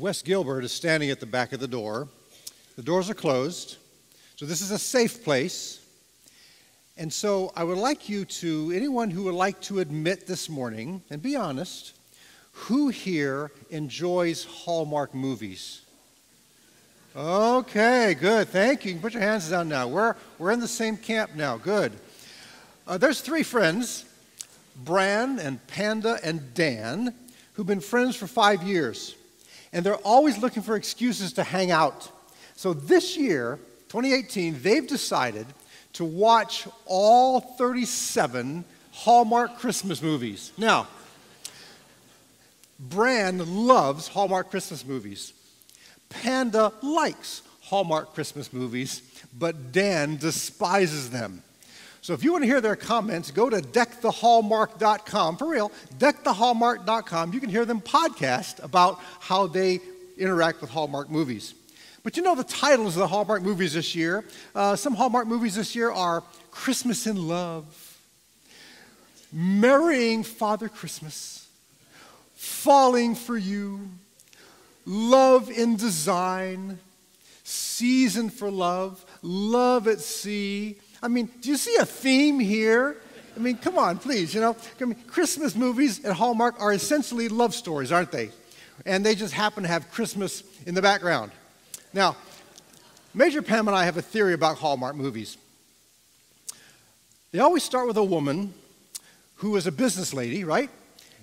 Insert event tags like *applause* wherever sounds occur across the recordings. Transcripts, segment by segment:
Wes Gilbert is standing at the back of the door. The doors are closed, so this is a safe place. And so I would like you to, anyone who would like to admit this morning, and be honest, who here enjoys Hallmark movies? Okay, good. Thank you. You can put your hands down now. We're, we're in the same camp now. Good. Uh, there's three friends Bran and Panda and Dan, who've been friends for five years. And they're always looking for excuses to hang out. So this year, 2018, they've decided to watch all 37 Hallmark Christmas movies. Now, Bran loves Hallmark Christmas movies. Panda likes Hallmark Christmas movies, but Dan despises them. So if you want to hear their comments, go to deckthehallmark.com. For real, deckthehallmark.com. You can hear them podcast about how they interact with Hallmark movies. But you know the titles of the Hallmark movies this year? Uh, some Hallmark movies this year are Christmas in Love, Marrying Father Christmas, Falling for You, Love in Design, Season for Love, Love at Sea. I mean, do you see a theme here? I mean, come on, please. You know, I mean, Christmas movies at Hallmark are essentially love stories, aren't they? And they just happen to have Christmas in the background. Now, Major Pam and I have a theory about Hallmark movies. They always start with a woman who is a business lady, right?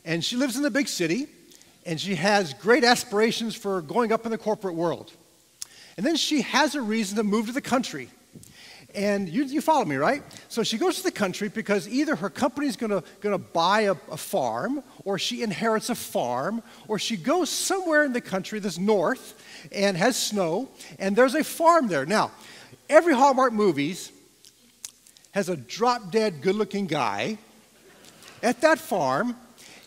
And she lives in the big city, and she has great aspirations for going up in the corporate world. And then she has a reason to move to the country. And you, you follow me, right? So she goes to the country because either her company's gonna, gonna buy a, a farm, or she inherits a farm, or she goes somewhere in the country that's north and has snow, and there's a farm there. Now, every Hallmark movies has a drop dead good looking guy at that farm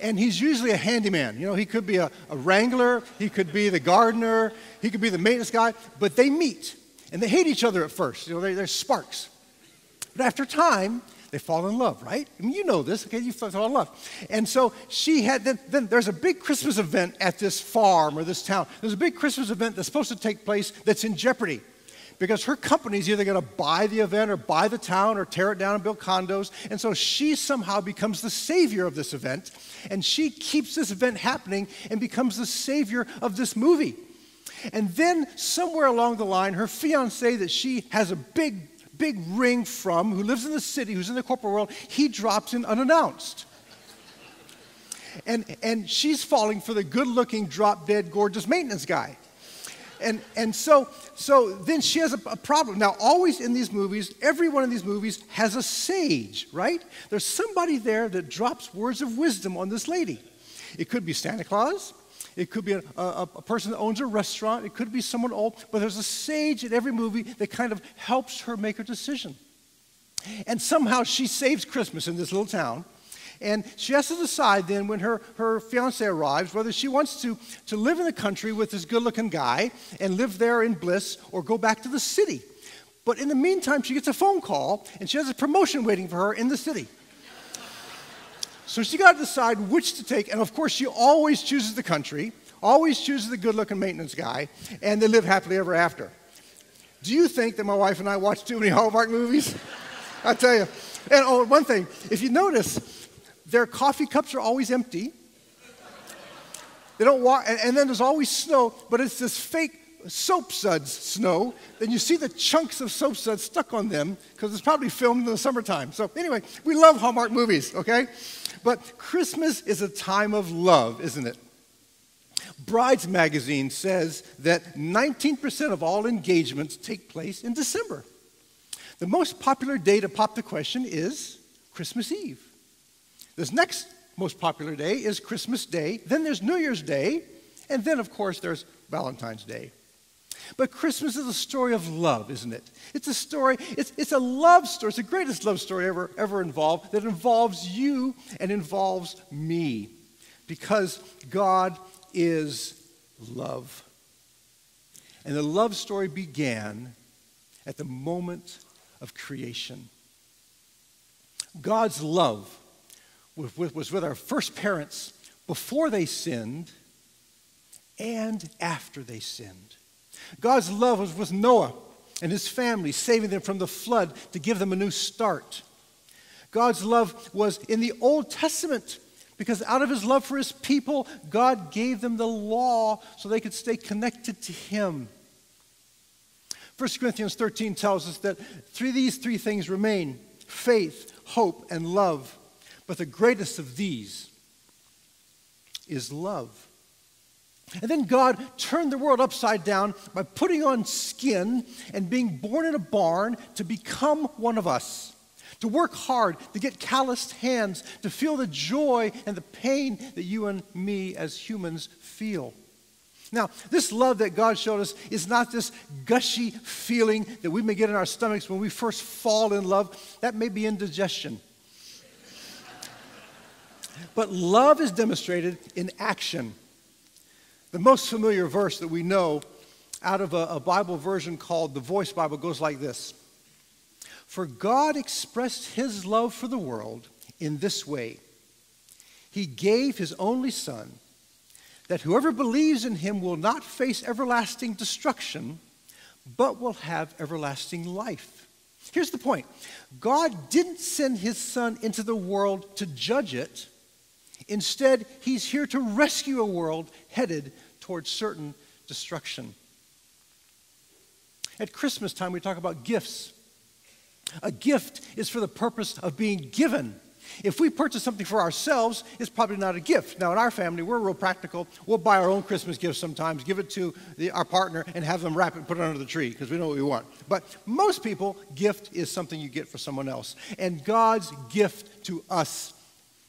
and he's usually a handyman. You know, he could be a, a, wrangler, he could be the gardener, he could be the maintenance guy, but they meet. And they hate each other at first. You know, they, they're sparks. But after time, they fall in love, right? I mean, you know this, okay? You fall in love. And so she had, then, then there's a big Christmas event at this farm or this town. There's a big Christmas event that's supposed to take place that's in jeopardy because her company's either going to buy the event or buy the town or tear it down and build condos. And so she somehow becomes the savior of this event, and she keeps this event happening and becomes the savior of this movie. And then somewhere along the line, her fiance that she has a big, big ring from, who lives in the city, who's in the corporate world, he drops in unannounced. And, and she's falling for the good looking, drop dead, gorgeous maintenance guy. And, and so, so then she has a, a, problem. Now, always in these movies, every one of these movies has a sage, right? There's somebody there that drops words of wisdom on this lady. It could be Santa Claus, it could be a, a, a, person that owns a restaurant. It could be someone old. But there's a sage in every movie that kind of helps her make her decision. And somehow she saves Christmas in this little town. And she has to decide then when her, her fiance arrives whether she wants to, to live in the country with this good looking guy and live there in bliss or go back to the city. But in the meantime, she gets a phone call and she has a promotion waiting for her in the city. So she got to decide which to take. And of course, she always chooses the country, always chooses the good looking maintenance guy, and they live happily ever after. Do you think that my wife and I watch too many Hallmark movies? *laughs* I tell you. And oh, one thing, if you notice, their coffee cups are always empty. They don't walk, and, and then there's always snow, but it's this fake soap suds snow, then you see the chunks of soap suds stuck on them because it's probably filmed in the summertime. So, anyway, we love Hallmark movies, okay? But Christmas is a time of love, isn't it? Brides Magazine says that 19% of all engagements take place in December. The most popular day to pop the question is Christmas Eve. This next most popular day is Christmas Day, then there's New Year's Day, and then, of course, there's Valentine's Day. But Christmas is a story of love, isn't it? It's a story, it's, it's a love story. It's the greatest love story ever, ever involved that involves you and involves me because God is love. And the love story began at the moment of creation. God's love was with our first parents before they sinned and after they sinned. God's love was with Noah and his family, saving them from the flood to give them a new start. God's love was in the Old Testament because out of his love for his people, God gave them the law so they could stay connected to him. 1 Corinthians 13 tells us that three, these three things remain faith, hope, and love. But the greatest of these is love. And then God turned the world upside down by putting on skin and being born in a barn to become one of us, to work hard, to get calloused hands, to feel the joy and the pain that you and me as humans feel. Now, this love that God showed us is not this gushy feeling that we may get in our stomachs when we first fall in love. That may be indigestion. But love is demonstrated in action. The most familiar verse that we know out of a, a, Bible version called the Voice Bible goes like this. For God expressed his love for the world in this way. He gave his only Son, that whoever believes in him will not face everlasting destruction, but will have everlasting life. Here's the point. God didn't send his Son into the world to judge it Instead, he's here to rescue a world headed towards certain destruction. At Christmas time, we talk about gifts. A gift is for the purpose of being given. If we purchase something for ourselves, it's probably not a gift. Now, in our family, we're real practical. We'll buy our own Christmas gifts sometimes, give it to the, our partner, and have them wrap it and put it under the tree because we know what we want. But most people, gift is something you get for someone else. And God's gift to us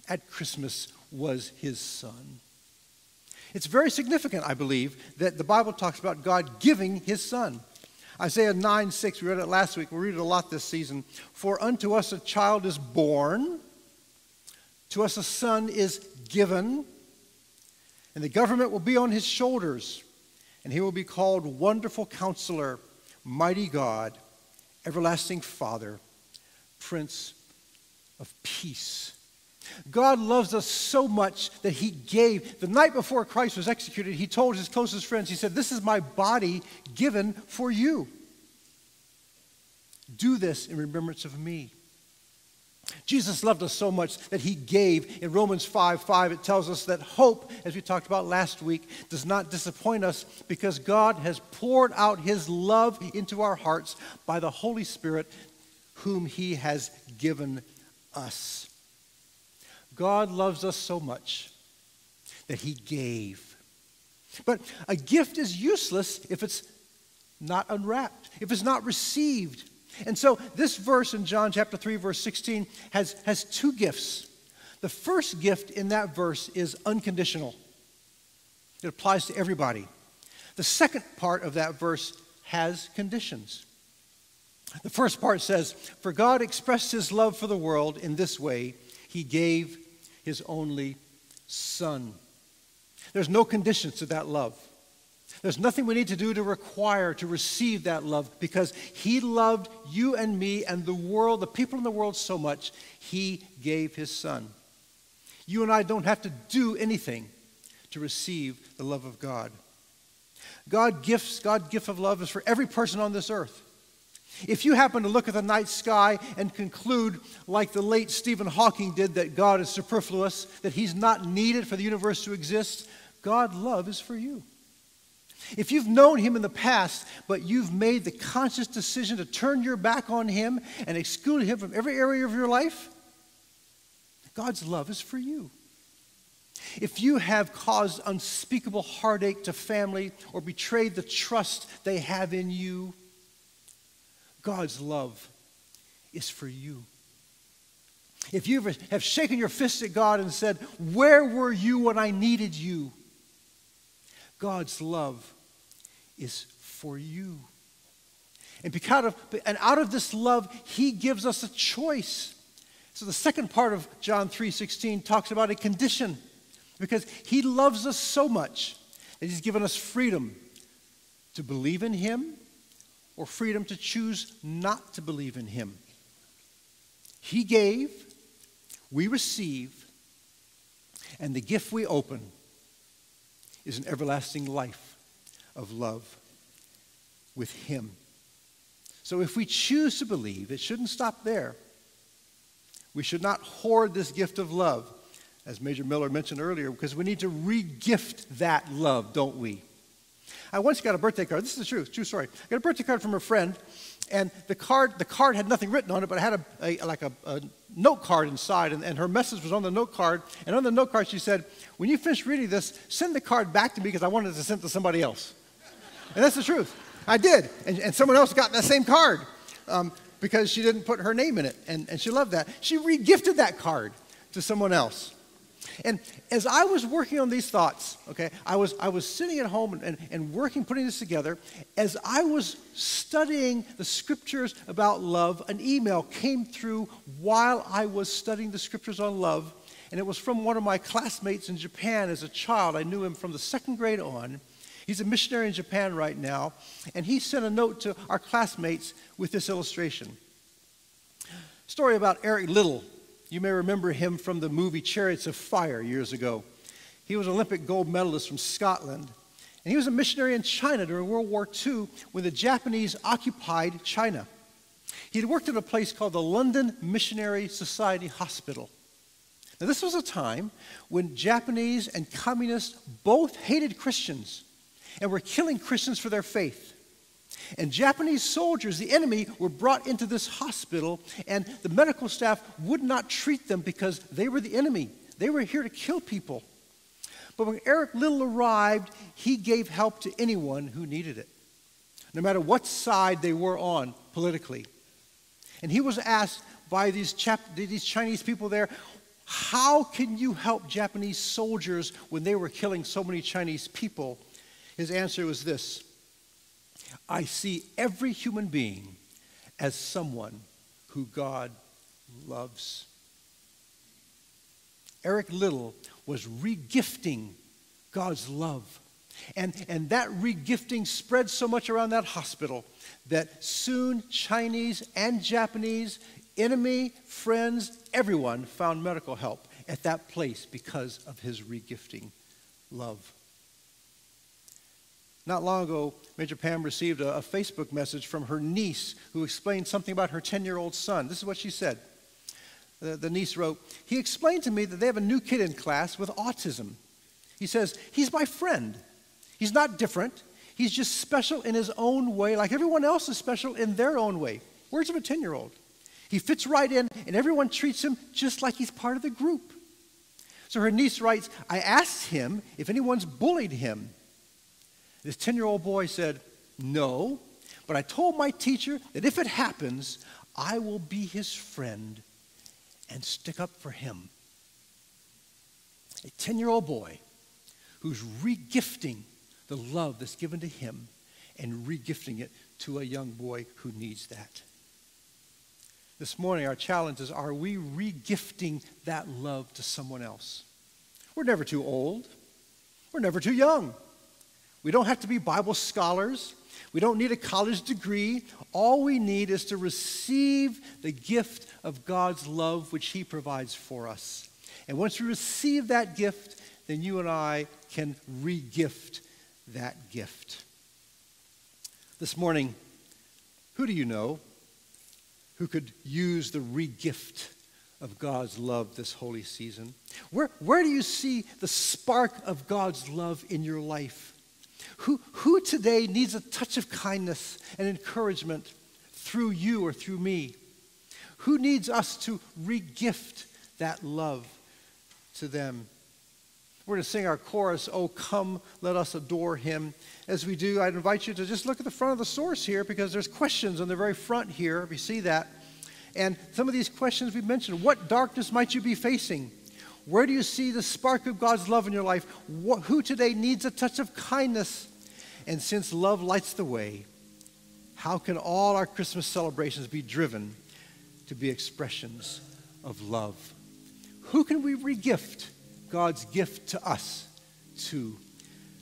at Christmas was his son. It's very significant, I believe, that the Bible talks about God giving his son. Isaiah 9 6, we read it last week. We read it a lot this season. For unto us a child is born, to us a son is given, and the government will be on his shoulders, and he will be called Wonderful Counselor, Mighty God, Everlasting Father, Prince of Peace. God loves us so much that he gave. The night before Christ was executed, he told his closest friends, he said, This is my body given for you. Do this in remembrance of me. Jesus loved us so much that he gave. In Romans 5 5, it tells us that hope, as we talked about last week, does not disappoint us because God has poured out his love into our hearts by the Holy Spirit, whom he has given us. God loves us so much that he gave. But a gift is useless if it's not unwrapped, if it's not received. And so this verse in John chapter 3, verse 16, has, has two gifts. The first gift in that verse is unconditional, it applies to everybody. The second part of that verse has conditions. The first part says, For God expressed his love for the world in this way he gave his only son. There's no conditions to that love. There's nothing we need to do to require to receive that love because he loved you and me and the world, the people in the world so much, he gave his son. You and I don't have to do anything to receive the love of God. God gifts, God's gift of love is for every person on this earth. If you happen to look at the night sky and conclude, like the late Stephen Hawking did, that God is superfluous, that he's not needed for the universe to exist, God's love is for you. If you've known him in the past, but you've made the conscious decision to turn your back on him and exclude him from every area of your life, God's love is for you. If you have caused unspeakable heartache to family or betrayed the trust they have in you, God's love is for you. If you have shaken your fist at God and said, Where were you when I needed you? God's love is for you. And, because of, and out of this love, He gives us a choice. So the second part of John 3:16 talks about a condition because he loves us so much that he's given us freedom to believe in him or freedom to choose not to believe in him. He gave, we receive, and the gift we open is an everlasting life of love with Him. So if we choose to believe, it shouldn't stop there. We should not hoard this gift of love, as Major Miller mentioned earlier, because we need to regift that love, don't we? I once got a birthday card. This is the truth, true story. I got a birthday card from a friend, and the card, the card had nothing written on it, but it had a, a like a, a, note card inside, and, and her message was on the note card. And on the note card, she said, "When you finish reading this, send the card back to me because I wanted to send it to somebody else." And that's the truth. I did, and, and someone else got that same card um, because she didn't put her name in it, and, and she loved that. She regifted that card to someone else. And as I was working on these thoughts, okay, I was, I was sitting at home and, and working, putting this together. As I was studying the scriptures about love, an email came through while I was studying the scriptures on love. And it was from one of my classmates in Japan as a child. I knew him from the second grade on. He's a missionary in Japan right now. And he sent a note to our classmates with this illustration. Story about Eric Liddell. You may remember him from the movie Chariots of Fire years ago. He was an Olympic gold medalist from Scotland. And he was a missionary in China during World War II when the Japanese occupied China. He had worked at a place called the London Missionary Society Hospital. Now, this was a time when Japanese and communists both hated Christians and were killing Christians for their faith. And Japanese soldiers, the enemy, were brought into this hospital, and the medical staff would not treat them because they were the enemy. They were here to kill people. But when Eric Liddell arrived, he gave help to anyone who needed it, no matter what side they were on politically. And he was asked by these, these Chinese people there, How can you help Japanese soldiers when they were killing so many Chinese people? His answer was this I see every human being as someone who God loves. Eric Liddell was regifting God's love. And, and that regifting spread so much around that hospital that soon Chinese and Japanese, enemy, friends, everyone found medical help at that place because of his regifting love. Not long ago, Major Pam received a, a Facebook message from her niece who explained something about her 10 year old son. This is what she said. The, the niece wrote, He explained to me that they have a new kid in class with autism. He says, He's my friend. He's not different. He's just special in his own way, like everyone else is special in their own way. Words of a 10 year old. He fits right in, and everyone treats him just like he's part of the group. So her niece writes, I asked him if anyone's bullied him. This 10 year old boy said, No, but I told my teacher that if it happens, I will be his friend and stick up for him. A 10 year old boy who's regifting the love that's given to him and regifting it to a young boy who needs that. This morning, our challenge is are we regifting that love to someone else? We're never too old, we're never too young. We don't have to be Bible scholars. We don't need a college degree. All we need is to receive the gift of God's love, which He provides for us. And once we receive that gift, then you and I can regift that gift. This morning, who do you know who could use the regift of God's love this holy season? Where, where do you see the spark of God's love in your life? Who, who today needs a touch of kindness and encouragement through you or through me? Who needs us to regift that love to them? We're going to sing our chorus, Oh, come, let us adore him. As we do, I'd invite you to just look at the front of the source here because there's questions on the very front here, if you see that. And some of these questions we mentioned what darkness might you be facing? Where do you see the spark of God's love in your life? What, who today needs a touch of kindness and since love lights the way, how can all our Christmas celebrations be driven to be expressions of love? Who can we regift God's gift to us to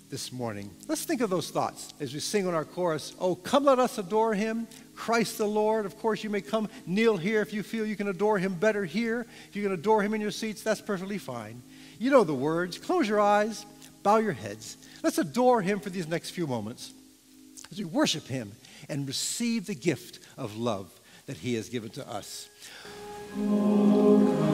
this morning. Let's think of those thoughts as we sing on our chorus. Oh, come let us adore him, Christ the Lord. Of course, you may come kneel here if you feel you can adore him better here. If you can adore him in your seats, that's perfectly fine. You know the words. Close your eyes, bow your heads. Let's adore him for these next few moments as we worship him and receive the gift of love that he has given to us. Oh,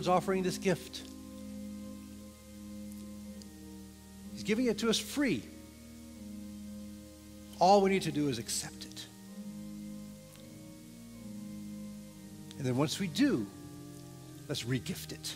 Lord's offering this gift. He's giving it to us free. All we need to do is accept it. And then once we do, let's regift it.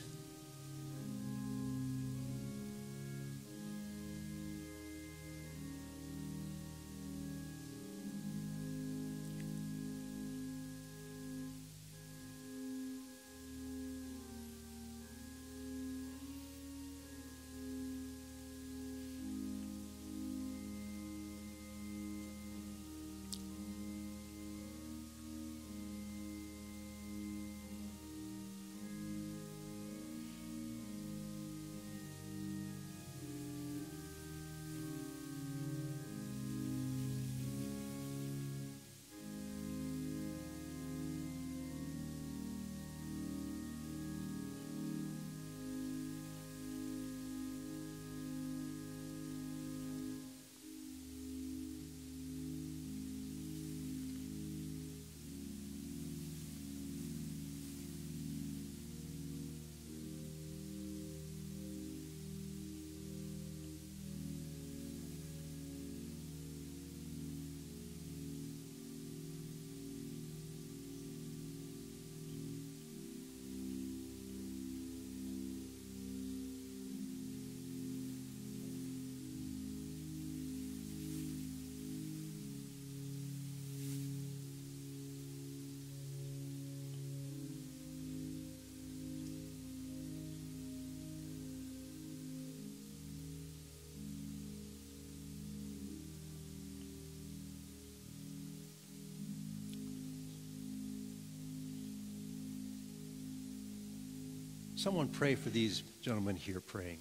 Someone pray for these gentlemen here praying.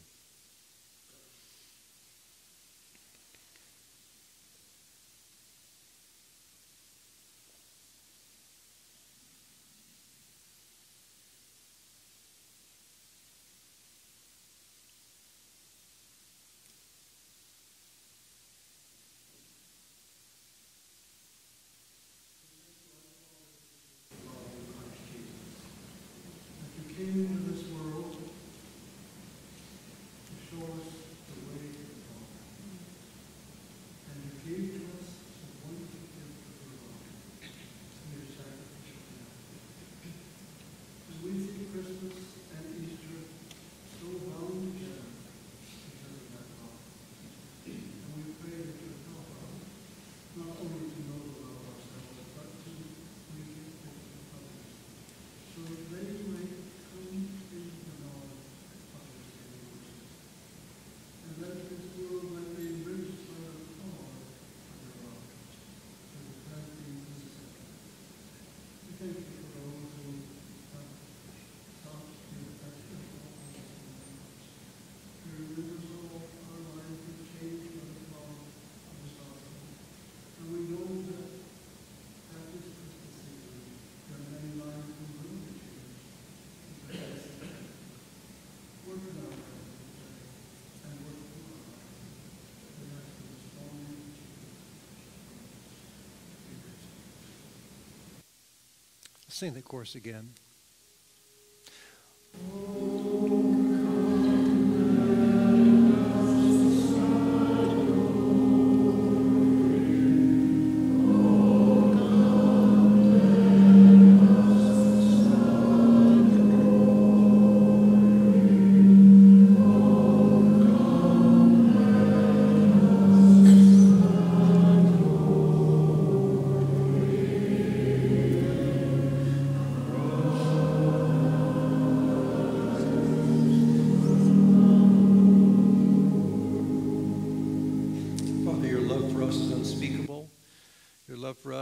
sing course chorus again.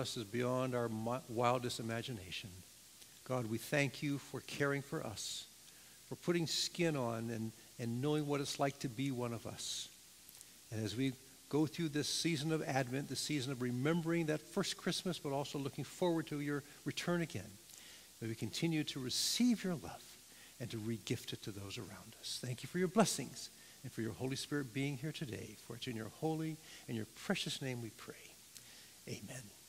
Us is beyond our wildest imagination. God, we thank you for caring for us, for putting skin on and, and knowing what it's like to be one of us. And as we go through this season of Advent, the season of remembering that first Christmas, but also looking forward to your return again, may we continue to receive your love and to regift it to those around us. Thank you for your blessings and for your Holy Spirit being here today. For it's in your holy and your precious name we pray. Amen.